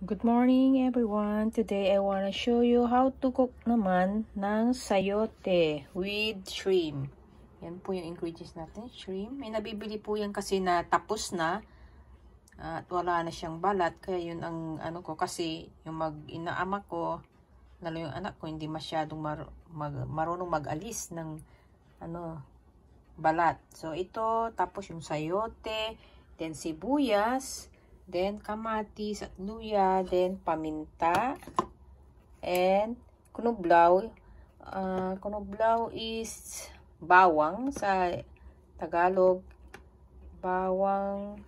Good morning everyone. Today I want to show you how to cook naman ng sayote with shrimp. Yan po yung ingredients natin. Shrimp. May nabibili po yan kasi na tapos na. At wala na siyang balat. Kaya yun ang ano ko. Kasi yung mag-inaama ko, lalo yung anak ko, hindi masyadong mar mag marunong mag-alis ng ano, balat. So ito, tapos yung sayote, then sibuyas, then kamatis at luya, then paminta, and kunublaw. Uh, kunublaw is bawang sa Tagalog. Bawang.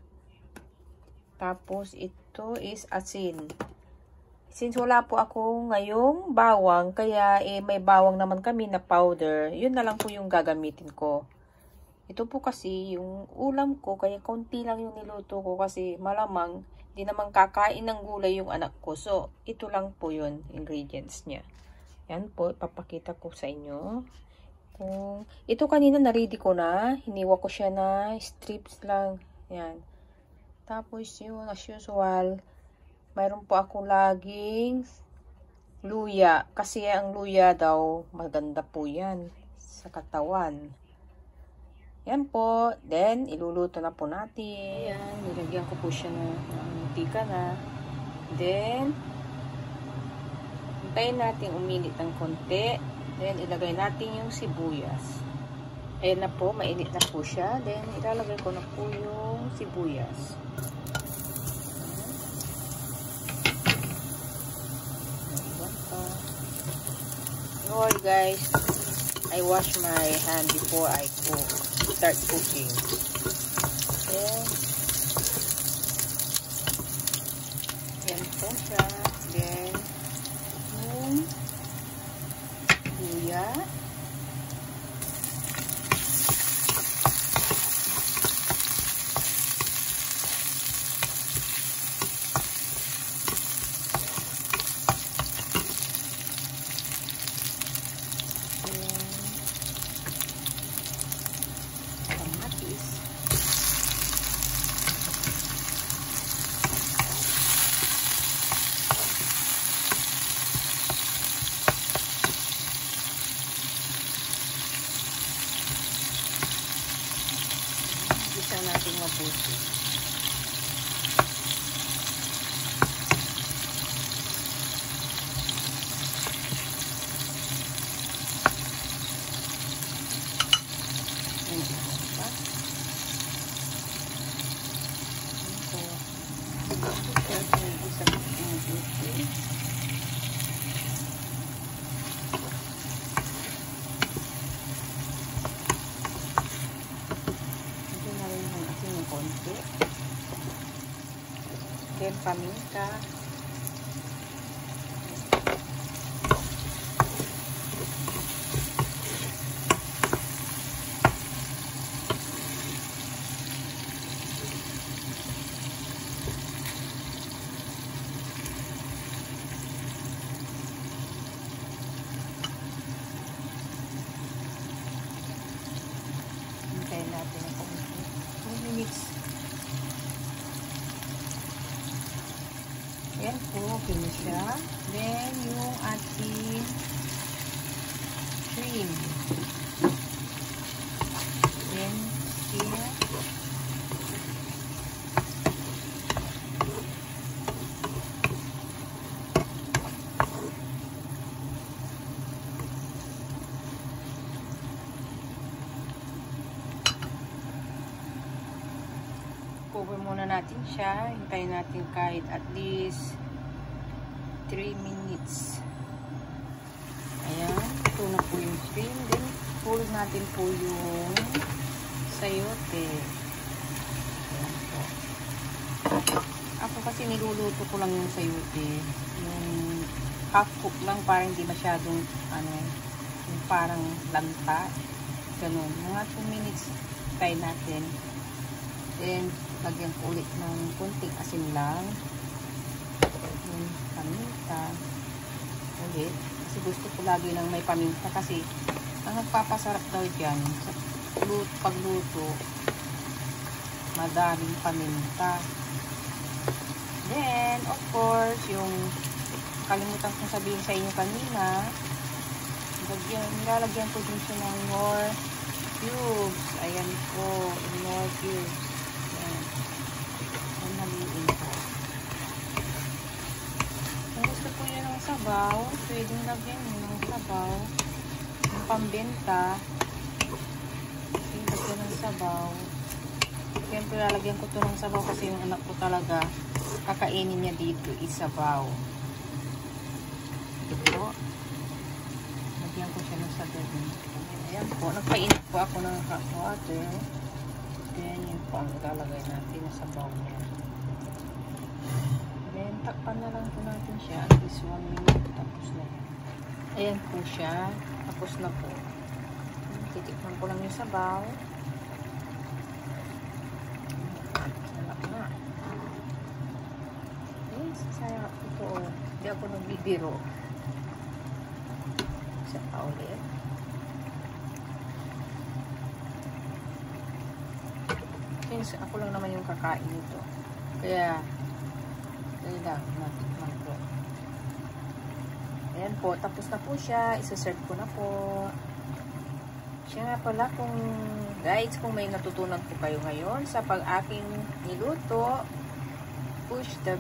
Tapos ito is asin. Since wala po ako ngayong bawang, kaya eh, may bawang naman kami na powder, yun na lang po yung gagamitin ko. Ito po kasi yung ulam ko, kaya konti lang yung niluto ko kasi malamang di naman kakain ng gulay yung anak ko. So, ito lang po yun, ingredients niya. Yan po, papakita ko sa inyo. Kung, ito kanina na-ready ko na, hiniwa ko siya na strips lang. Yan. Tapos yun, as usual, mayroon po ako laging luya. Kasi ang luya daw, maganda po yan sa katawan. Yan po. Then, iluluto na po natin. Ayan, nilagyan ko po siya ng, mantika na. Then, hintayin natin uminit ng konti. Then, ilagay natin yung sibuyas. Ayan na po, mainit na po siya. Then, ilalagay ko na po yung sibuyas. Sorry guys, I wash my hand before I cook start cooking. Then, yan po siya. Then, yung luya. Natin mabuti. Then, paminta. Hintayin natin ako. 2 minutes Ayan finish siya. Then, yung ating cream. Then, here. cover muna natin siya. Hintayin natin kahit at least 3 minutes. Ayan. Ito na po yung stream. Then, pull natin po yung sayote. Ayan po. Ako kasi niluluto ko lang yung sayote. Yung half cook lang para hindi masyadong ano, yung parang lanta. Ganun. Mga 2 minutes try natin. Then, lagyan ko ulit ng kunting asin lang. Yung paminta. Ulit. Kasi gusto ko lagi ng may paminta kasi ang nagpapasarap daw dyan sa luto, pagluto madaming paminta. Then, of course, yung kalimutan kong sabihin sa inyo kanina. Lagyan, nilalagyan ko din siya ng more cubes. Ayan po, more cubes. Ayan. Ayan, haliin po. Kung gusto po nyo ng sabaw, pwedeng lagyan nyo ng sabaw. Yung pambenta. Lagyan ng sabaw. Siyempre, lalagyan ko to ng sabaw kasi yung anak ko talaga, kakainin niya dito is sabaw. Ito. Lagyan ko siya ng sabaw. Ayan po, nagpainit po ako ng hot water. Then, yun po ang lalagay natin na sabaw niya. Then, takpan na lang po natin siya. At least 1 minute. Tapos na yan. Ayan po siya. Tapos na po. Titikman ko lang yung sabaw. Sarap na. Yes, sarap ito. Oh. Hindi ako nagbibiro. Isa pa ulit. Since ako lang naman yung kakain nito. Kaya, kaya lang, natikman ko. Ayan po, tapos na po siya. Isa-serve ko na po. Siya nga pala kung guys, kung may natutunan po kayo ngayon sa pag-aking niluto, push the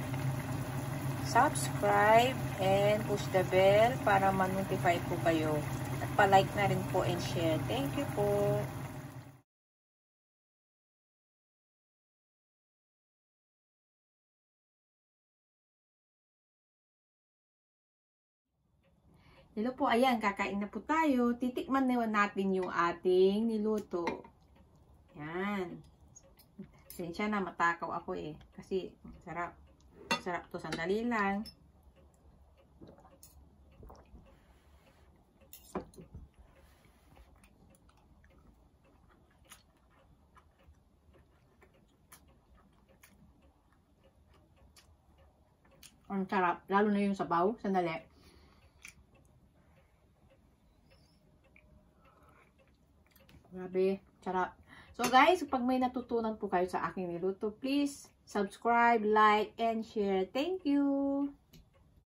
subscribe and push the bell para ma-notify po kayo. At pa-like na rin po and share. Thank you po. Hello po, ayan, kakain na po tayo. Titikman na natin yung ating niluto. Yan. Sensya na, matakaw ako eh. Kasi, sarap. Sarap to, sandali lang. Ang sarap. Lalo na yung sabaw. Sandali. Grabe, sarap. So guys, pag may natutunan po kayo sa aking niluto, please subscribe, like, and share. Thank you!